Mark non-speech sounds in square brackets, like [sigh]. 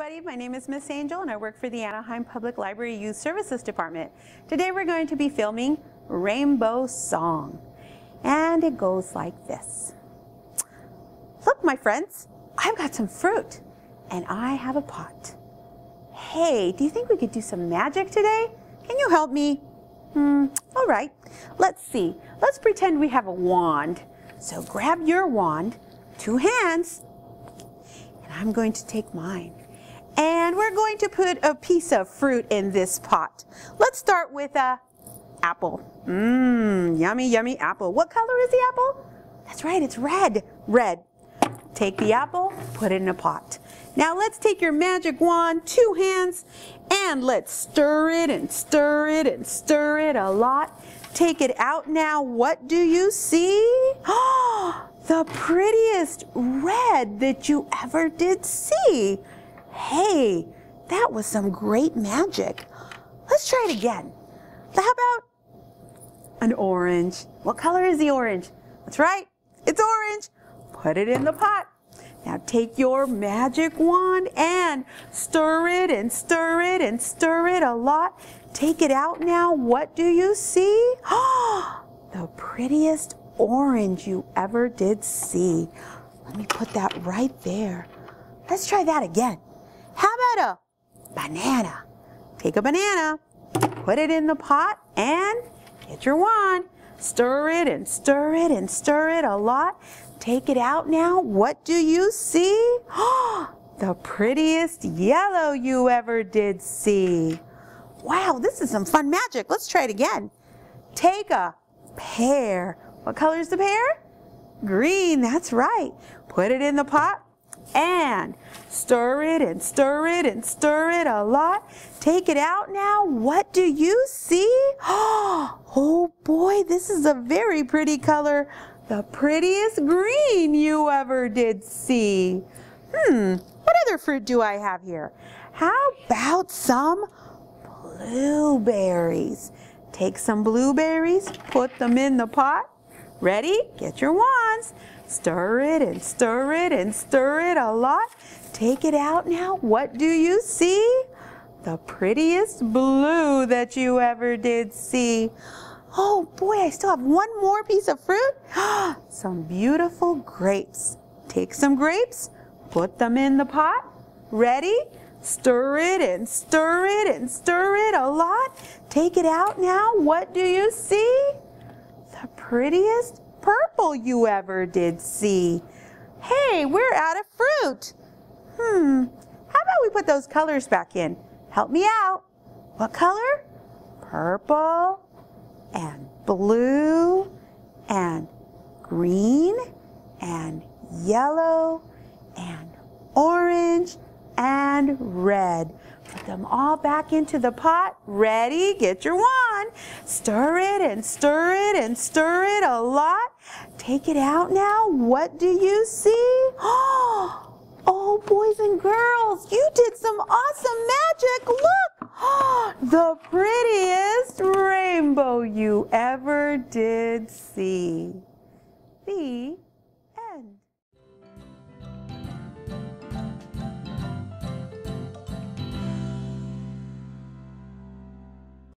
everybody. My name is Miss Angel and I work for the Anaheim Public Library Youth Services Department. Today we're going to be filming Rainbow Song. And it goes like this. Look, my friends, I've got some fruit and I have a pot. Hey, do you think we could do some magic today? Can you help me? Hmm, all right. Let's see. Let's pretend we have a wand. So grab your wand, two hands, and I'm going to take mine. And we're going to put a piece of fruit in this pot. Let's start with a apple. Mmm, yummy, yummy apple. What color is the apple? That's right, it's red. Red. Take the apple, put it in a pot. Now let's take your magic wand, two hands, and let's stir it and stir it and stir it a lot. Take it out now. What do you see? Oh, [gasps] the prettiest red that you ever did see. Hey, that was some great magic. Let's try it again. How about an orange? What color is the orange? That's right, it's orange. Put it in the pot. Now take your magic wand and stir it and stir it and stir it a lot. Take it out now. What do you see? [gasps] The prettiest orange you ever did see. Let me put that right there. Let's try that again. How about a banana? Take a banana, put it in the pot, and get your wand. Stir it and stir it and stir it a lot. Take it out now. What do you see? [gasps] The prettiest yellow you ever did see. Wow, this is some fun magic. Let's try it again. Take a pear. What color is the pear? Green, that's right. Put it in the pot and stir it and stir it and stir it a lot. Take it out now. What do you see? [gasps] Oh boy, this is a very pretty color. The prettiest green you ever did see. Hmm, what other fruit do I have here? How about some blueberries? Take some blueberries, put them in the pot. Ready? Get your wands. Stir it and stir it and stir it a lot. Take it out now. What do you see? The prettiest blue that you ever did see. Oh boy, I still have one more piece of fruit. [gasps] some beautiful grapes. Take some grapes, put them in the pot. Ready? Stir it and stir it and stir it a lot. Take it out now. What do you see? The prettiest purple you ever did see. Hey, we're out of fruit. Hmm, how about we put those colors back in? Help me out. What color? Purple and blue and green and yellow and orange and red. Put them all back into the pot. Ready? Get your wand. Stir it and stir it and stir it a lot. Take it out now. What do you see? [gasps] Oh, boys and girls, you did some awesome magic. Look, [gasps] the prettiest rainbow you ever did see. See?